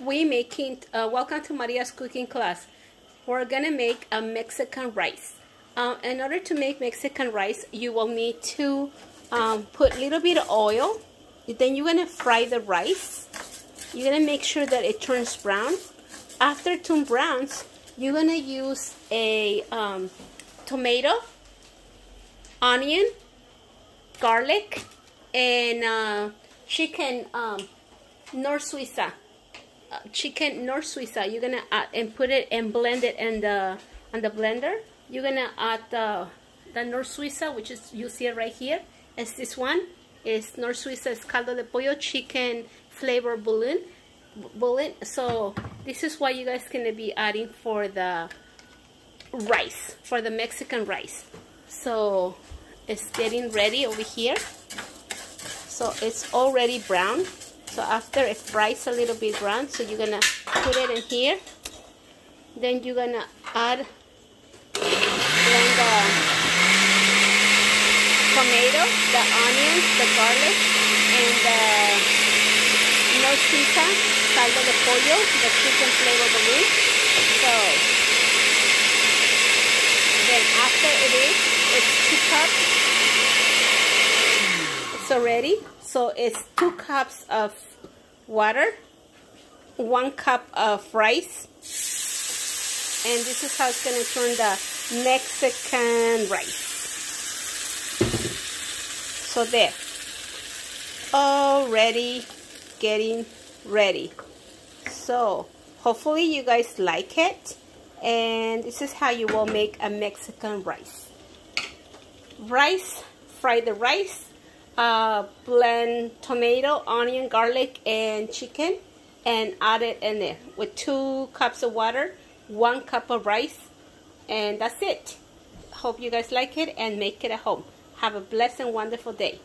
we making, uh, welcome to Maria's cooking class. We're gonna make a Mexican rice. Um, in order to make Mexican rice, you will need to um, put a little bit of oil. Then you're gonna fry the rice. You're gonna make sure that it turns brown. After it turns brown, you're gonna use a um, tomato, onion, garlic, and uh, chicken um, Knorr Suiza. Uh, chicken Knorr Suiza. You're gonna add and put it and blend it in the on the blender. You're gonna add the the Knorr Suiza, which is you see it right here. It's this one. It's Knorr Suiza. It's caldo de pollo chicken flavor balloon. Bullet. So this is what you guys gonna be adding for the rice, for the Mexican rice. So it's getting ready over here. So it's already brown. So after it fries a little bit brown, so you're gonna put it in here. Then you're gonna add the tomato, the onions, the garlic, and the nocita, caldo de pollo, the chicken flavor balloon. So then after it is, it's two cups. Already. So it's two cups of water, one cup of rice, and this is how it's going to turn the Mexican rice. So there, already getting ready. So hopefully you guys like it, and this is how you will make a Mexican rice. Rice, fry the rice, uh, blend tomato, onion, garlic, and chicken and add it in there with two cups of water, one cup of rice, and that's it. Hope you guys like it and make it at home. Have a blessed and wonderful day.